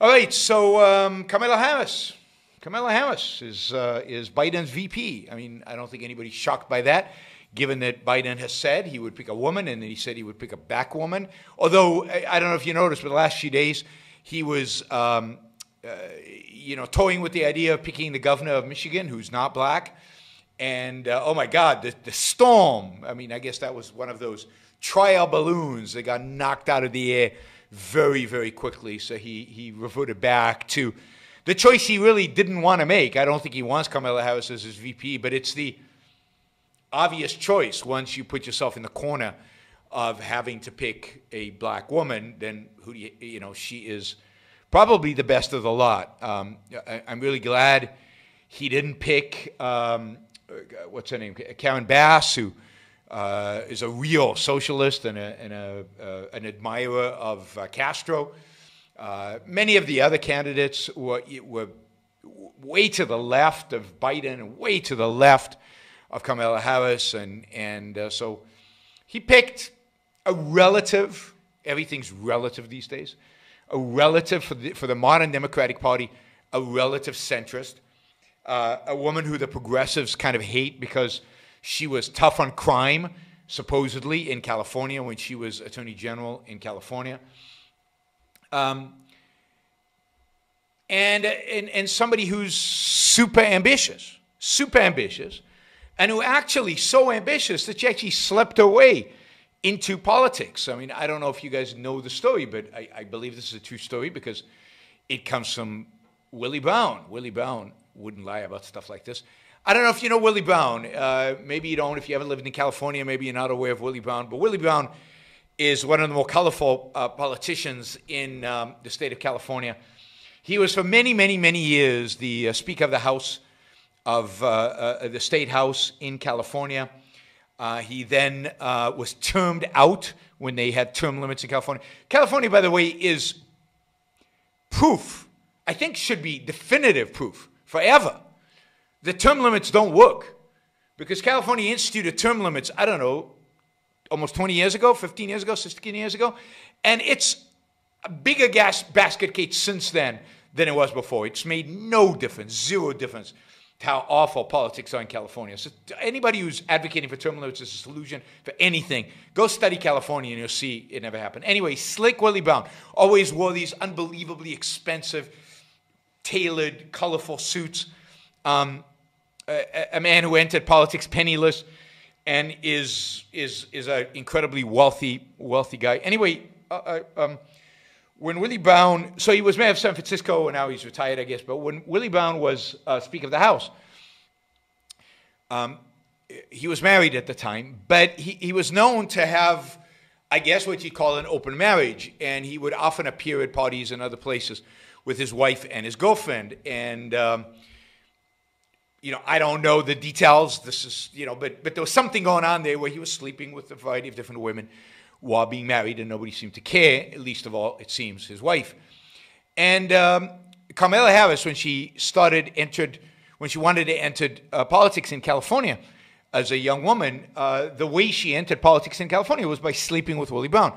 All right, so um, Kamala Harris. Kamala Harris is, uh, is Biden's VP. I mean, I don't think anybody's shocked by that, given that Biden has said he would pick a woman and then he said he would pick a black woman. Although, I, I don't know if you noticed, but the last few days, he was, um, uh, you know, toying with the idea of picking the governor of Michigan, who's not black. And uh, oh my God, the, the storm. I mean, I guess that was one of those trial balloons that got knocked out of the air very, very quickly. So he, he reverted back to the choice he really didn't want to make. I don't think he wants Kamala Harris as his VP, but it's the obvious choice once you put yourself in the corner of having to pick a black woman, then who do you, you know, she is probably the best of the lot. Um, I, am really glad he didn't pick, um, what's her name, Karen Bass, who uh, is a real socialist and, a, and a, uh, an admirer of uh, Castro. Uh, many of the other candidates were, were way to the left of Biden and way to the left of Kamala Harris. And, and uh, so he picked a relative, everything's relative these days, a relative for the, for the modern Democratic Party, a relative centrist, uh, a woman who the progressives kind of hate because she was tough on crime, supposedly, in California when she was Attorney General in California. Um, and, and, and somebody who's super ambitious, super ambitious, and who actually so ambitious that she actually slept her way into politics. I mean, I don't know if you guys know the story, but I, I believe this is a true story because it comes from Willie Brown. Willie Brown wouldn't lie about stuff like this. I don't know if you know Willie Brown. Uh, maybe you don't. If you haven't lived in California, maybe you're not aware of Willie Brown. But Willie Brown is one of the more colorful uh, politicians in um, the state of California. He was for many, many, many years the uh, Speaker of the House of uh, uh, the State House in California. Uh, he then was termed out when they had term limits in California. California, by the way, is proof, I think should be definitive proof forever the term limits don't work because California instituted term limits, I don't know, almost 20 years ago, 15 years ago, 16 years ago, and it's a bigger gas basket case since then than it was before. It's made no difference, zero difference to how awful politics are in California. So anybody who's advocating for term limits as a solution for anything, go study California and you'll see it never happened. Anyway, Slick Willie Brown always wore these unbelievably expensive, tailored, colorful suits. Um, a, man who entered politics penniless and is is is an incredibly wealthy wealthy guy. Anyway, uh, uh, um, when Willie Brown, so he was mayor of San Francisco, and now he's retired, I guess. But when Willie Brown was uh, Speaker of the House, um, he was married at the time, but he, he was known to have, I guess, what you call an open marriage, and he would often appear at parties and other places with his wife and his girlfriend, and um, you know, I don't know the details. This is, you know, but but there was something going on there where he was sleeping with a variety of different women while being married, and nobody seemed to care. At least of all, it seems his wife. And um, Kamala Harris, when she started entered, when she wanted to enter uh, politics in California as a young woman, uh, the way she entered politics in California was by sleeping with Willie Brown.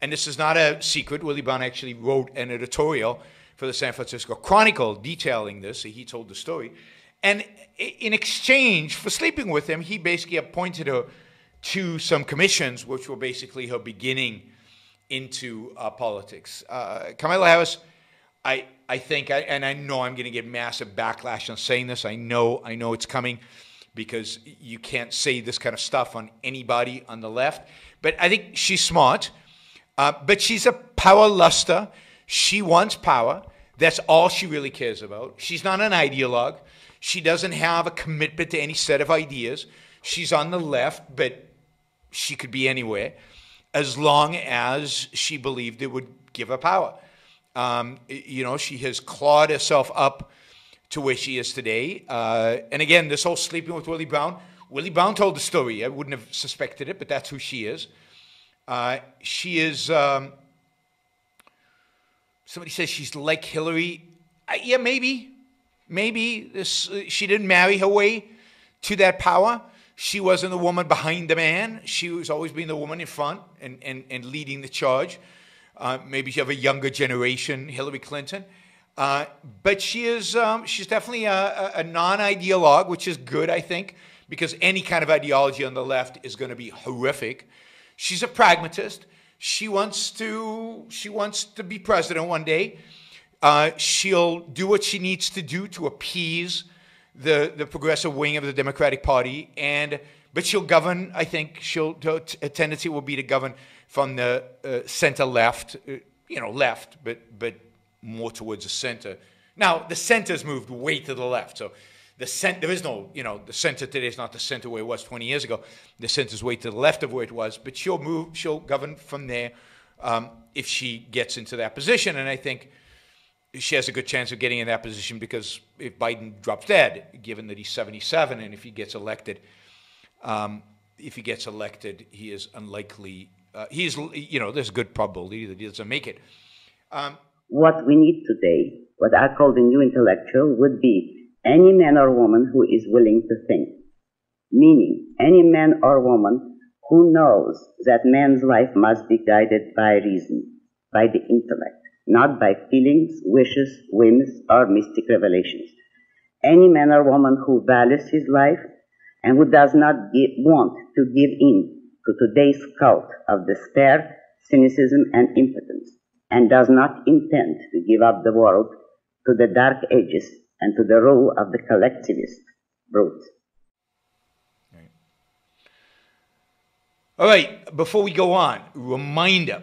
And this is not a secret. Willie Brown actually wrote an editorial for the San Francisco Chronicle detailing this. He told the story. And in exchange for sleeping with him, he basically appointed her to some commissions, which were basically her beginning into uh, politics. Uh, Kamala Harris, I, I think, I, and I know I'm going to get massive backlash on saying this. I know, I know it's coming because you can't say this kind of stuff on anybody on the left. But I think she's smart. Uh, but she's a power luster. She wants power. That's all she really cares about. She's not an ideologue. She doesn't have a commitment to any set of ideas. She's on the left, but she could be anywhere as long as she believed it would give her power. Um, you know, she has clawed herself up to where she is today. Uh, and again, this whole sleeping with Willie Brown, Willie Brown told the story. I wouldn't have suspected it, but that's who she is. Uh, she is. Um, somebody says she's like Hillary. Uh, yeah, maybe. Maybe this, she didn't marry her way to that power. She wasn't the woman behind the man. She was always being the woman in front and, and, and leading the charge. Uh, maybe you have a younger generation, Hillary Clinton. Uh, but she is um, she's definitely a, a non-ideologue, which is good, I think, because any kind of ideology on the left is going to be horrific. She's a pragmatist. She wants to she wants to be president one day. Uh, she'll do what she needs to do to appease the the progressive wing of the Democratic Party, and but she'll govern. I think she'll a tendency will be to govern from the uh, center left, uh, you know, left, but but more towards the center. Now, the center's moved way to the left. So the cent- there is no, you know, the center today is not the center where it was 20 years ago. The center's way to the left of where it was, but she'll move, she'll govern from there um, if she gets into that position. And I think she has a good chance of getting in that position because if Biden drops dead, given that he's 77, and if he gets elected, um, if he gets elected, he is unlikely. Uh, he's, you know, there's a good probability that he doesn't make it. Um, what we need today, what I call the new intellectual, would be any man or woman who is willing to think. Meaning, any man or woman who knows that man's life must be guided by reason, by the intellect, not by feelings, wishes, whims, or mystic revelations. Any man or woman who values his life and who does not give, want to give in to today's cult of despair, cynicism, and impotence and does not intend to give up the world to the dark ages and to the rule of the collectivist brute. All right, before we go on, reminder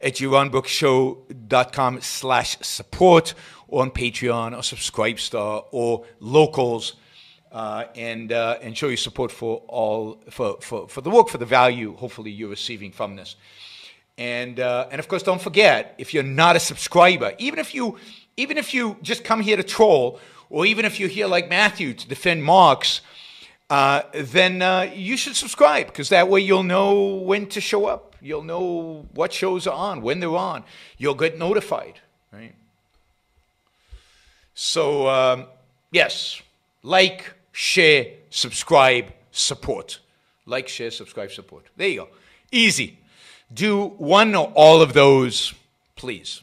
at yaronbrookshow.com slash support or on Patreon or Subscribestar or Locals. Uh, and uh, and show your support for all for, for, for the work for the value hopefully you're receiving from this and uh, and of course don't forget if you're not a subscriber even if you even if you just come here to troll, or even if you're here like Matthew to defend Marx, uh, then uh, you should subscribe because that way you'll know when to show up. You'll know what shows are on, when they're on. You'll get notified, right? So, um, yes, like, share, subscribe, support. Like, share, subscribe, support. There you go. Easy. Do one or all of those, please.